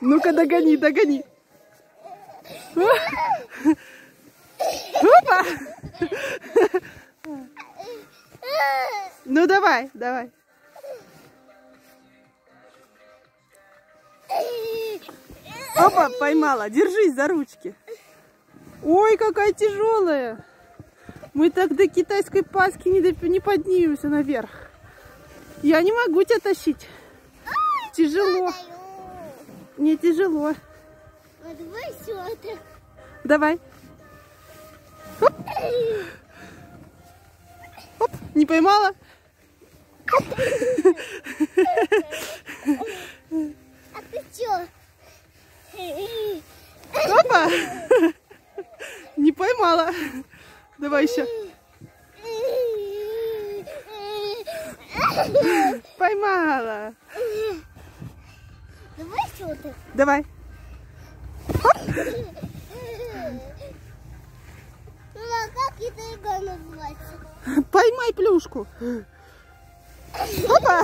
Ну-ка, догони, догони. Опа! Ну, давай, давай. Опа, поймала. Держись за ручки. Ой, какая тяжелая. Мы так до китайской паски не, не поднимемся наверх. Я не могу тебя тащить. Тяжело. Не тяжело. Вот давай сюда. Давай. Оп. Оп, не поймала? А ты чё? Опа! Не поймала. Давай еще. Поймала. Давай сюда. Давай. Мама, как это игра называется? Поймай плюшку. Опа!